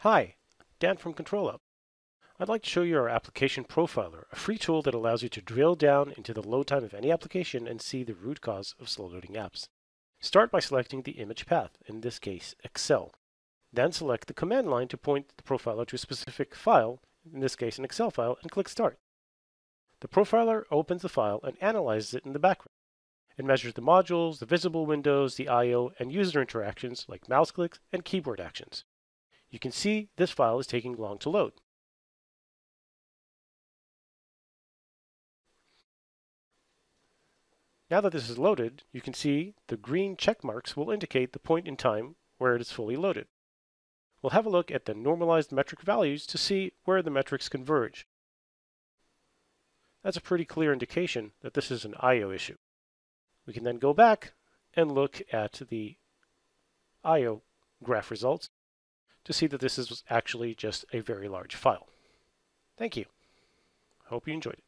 Hi, Dan from ControlUp. I'd like to show you our Application Profiler, a free tool that allows you to drill down into the load time of any application and see the root cause of slow loading apps. Start by selecting the image path, in this case Excel. Then select the command line to point the profiler to a specific file, in this case an Excel file, and click Start. The profiler opens the file and analyzes it in the background. It measures the modules, the visible windows, the I.O., and user interactions like mouse clicks and keyboard actions. You can see this file is taking long to load. Now that this is loaded, you can see the green check marks will indicate the point in time where it is fully loaded. We'll have a look at the normalized metric values to see where the metrics converge. That's a pretty clear indication that this is an I.O. issue. We can then go back and look at the I.O. graph results to see that this is actually just a very large file. Thank you. Hope you enjoyed it.